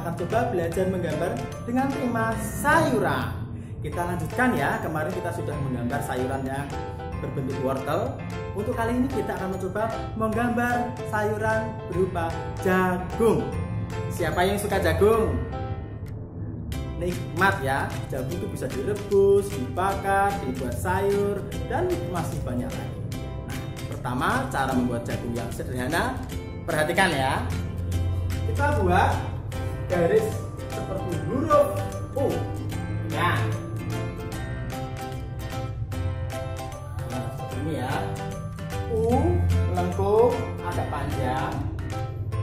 akan coba belajar menggambar dengan tema sayuran. Kita lanjutkan ya, kemarin kita sudah menggambar sayuran yang berbentuk wortel. Untuk kali ini kita akan mencoba menggambar sayuran berupa jagung. Siapa yang suka jagung? Nikmat ya, jagung itu bisa direbus, dibakar, dibuat sayur, dan masih banyak lagi. Nah, pertama cara membuat jagung yang sederhana, perhatikan ya. Kita buat garis seperti huruf U. Nah, seperti ini ya. U melengkung agak panjang.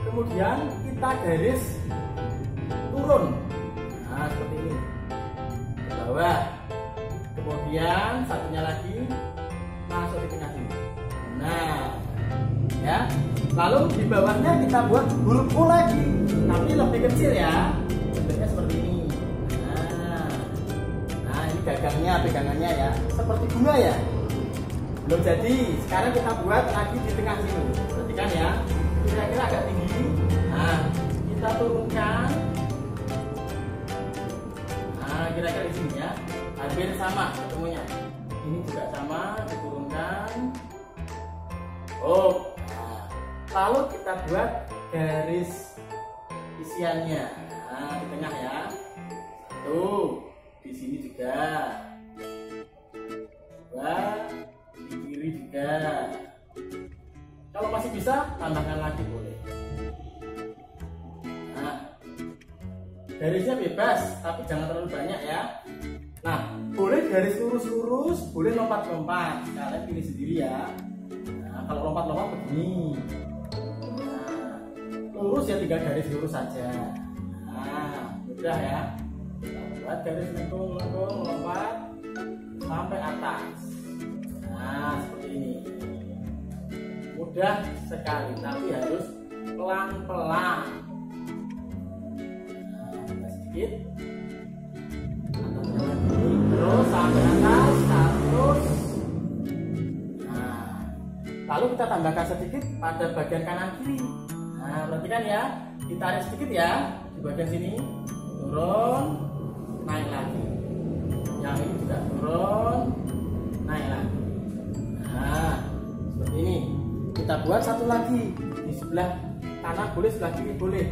Kemudian kita garis turun. Nah seperti ini. Ke bawah. Kemudian satunya lagi. Masuk di tengah sini. Nah ya. Lalu di bawahnya kita buat huruf U lagi tapi lebih kecil ya. Bentuknya seperti ini. Nah. Nah ini gagangnya pegangannya ya. Seperti bunga ya. Belum jadi. Sekarang kita buat lagi di tengah sini. Perhatikan ya. Kira-kira agak tinggi. Nah kita turunkan. Nah kira-kira di sini ya. Hampir sama ketemunya. Ini juga sama diturunkan. Oh nah, lalu kita buat garis isiannya nah di tengah ya. Tuh di sini juga. Dua di kiri juga. Kalau masih bisa tambahkan lagi boleh. Nah garisnya bebas tapi jangan terlalu banyak ya. Nah boleh garis lurus-lurus boleh lompat-lompat. Kalian pilih sendiri ya. Nah kalau lompat-lompat begini lurus ya tiga garis lurus saja. Nah mudah ya. Buat garis lengkung-lengkung lompat sampai atas. Nah seperti ini. Mudah sekali tapi harus pelan-pelan. Nah, sedikit. Terus sampai atas terus. Nah lalu kita tambahkan sedikit pada bagian kanan kiri nah perhatikan ya ditarik sedikit ya di bagian sini turun naik lagi. Yang ini juga turun naik lagi. Nah seperti ini. Kita buat satu lagi di sebelah kanan boleh sebelah kiri boleh.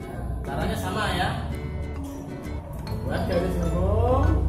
Nah, caranya sama ya. Buat garis lengkung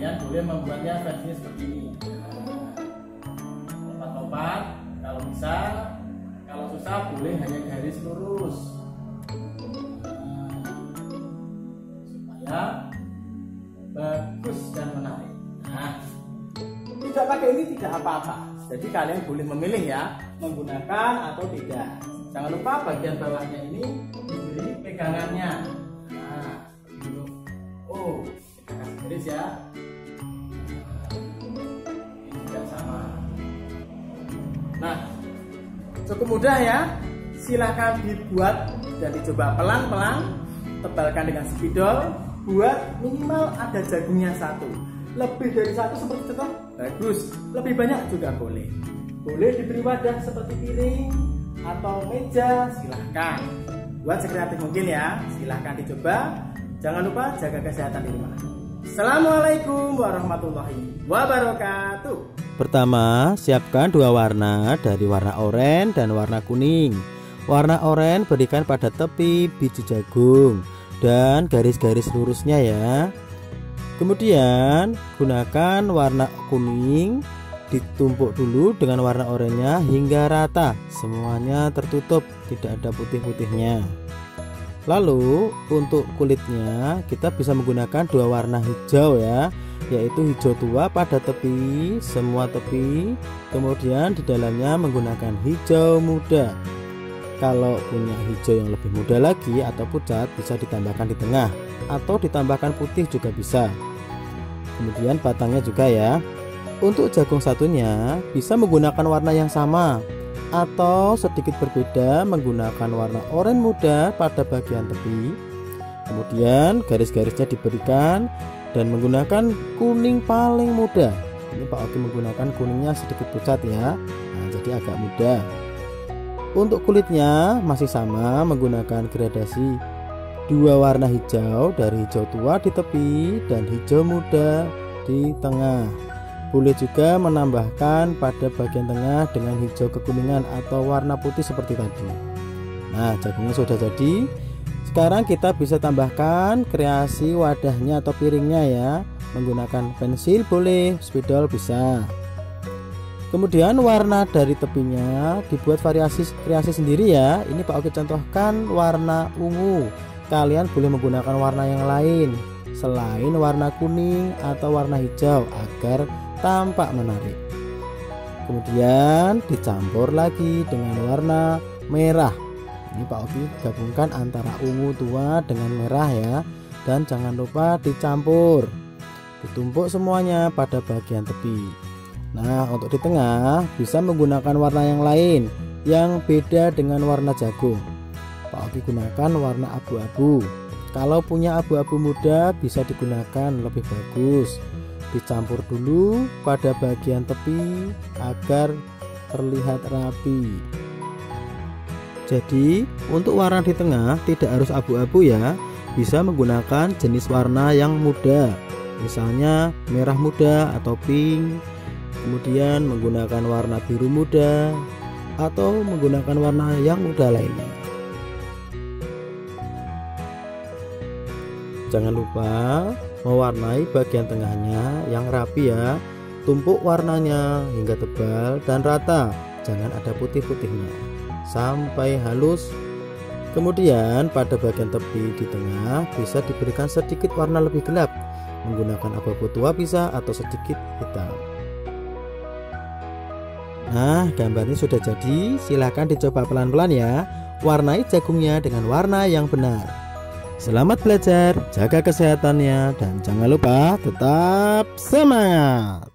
kalian boleh membuatnya versinya seperti ini. Lompat-lompat kalau bisa kalau susah boleh hanya garis lurus. Supaya bagus dan menarik. Nah tidak pakai ini tidak apa-apa. Jadi kalian boleh memilih ya menggunakan atau tidak. Jangan lupa bagian bawahnya ini diberi pegangannya. Nah oh garis ya. Juga sama. Nah cukup mudah ya. Silahkan dibuat dan dicoba pelan-pelan tebalkan dengan spidol buat minimal ada jagungnya satu. Lebih dari satu seperti contoh? Bagus. Lebih banyak juga boleh. Boleh diberi wadah seperti piring atau meja silahkan buat sekreatif mungkin ya silahkan dicoba. Jangan lupa jaga kesehatan di rumah Assalamualaikum warahmatullahi wabarakatuh Pertama, siapkan dua warna dari warna oranye dan warna kuning. Warna oranye berikan pada tepi biji jagung. dan garis-garis lurusnya ya kemudian gunakan warna kuning ditumpuk dulu dengan warna oranye hingga rata semuanya tertutup tidak ada putih-putihnya lalu untuk kulitnya kita bisa menggunakan dua warna hijau ya yaitu hijau tua pada tepi semua tepi. Kemudian di dalamnya menggunakan hijau muda. Kalau punya hijau yang lebih muda lagi atau pucat bisa ditambahkan di tengah. Atau ditambahkan putih juga bisa. Kemudian batangnya juga ya. Untuk jagung satunya bisa menggunakan warna yang sama atau sedikit berbeda menggunakan warna oranye muda pada bagian tepi. Kemudian garis-garisnya diberikan dan menggunakan kuning paling muda. Ini Pak Oki menggunakan kuningnya sedikit pucat ya. Nah, jadi agak muda. Untuk kulitnya masih sama menggunakan gradasi dua warna hijau dari hijau tua di tepi dan hijau muda di tengah. Boleh juga menambahkan pada bagian tengah dengan hijau kekuningan atau warna putih seperti tadi. Nah, jagungnya sudah jadi. Sekarang kita bisa tambahkan kreasi wadahnya atau piringnya ya. Menggunakan pensil boleh, spidol bisa. Kemudian warna dari tepinya dibuat variasi kreasi sendiri ya. Ini Pak Oki contohkan warna ungu. Kalian boleh menggunakan warna yang lain selain warna kuning atau warna hijau agar tampak menarik. Kemudian dicampur lagi dengan warna merah. Ini Pak Oki gabungkan antara ungu tua dengan merah ya. Dan jangan lupa dicampur. Ditumpuk semuanya pada bagian tepi. Nah, untuk di tengah bisa menggunakan warna yang lain yang beda dengan warna jagung. Pak Oki gunakan warna abu-abu. Kalau punya abu-abu muda bisa digunakan lebih bagus. Dicampur dulu pada bagian tepi agar terlihat rapi. Jadi untuk warna di tengah tidak harus abu-abu ya. Bisa menggunakan jenis warna yang muda. Misalnya merah muda atau pink. Kemudian menggunakan warna biru muda atau menggunakan warna yang muda lainnya jangan lupa mewarnai bagian tengahnya yang rapi ya. Tumpuk warnanya hingga tebal dan rata. Jangan ada putih-putihnya. Sampai halus. Kemudian pada bagian tepi di tengah bisa diberikan sedikit warna lebih gelap. Menggunakan abu-abu tua bisa atau sedikit hitam. Nah gambar ini sudah jadi. Silahkan dicoba pelan-pelan ya. Warnai jagungnya dengan warna yang benar Selamat belajar, jaga kesehatannya, dan jangan lupa tetap semangat.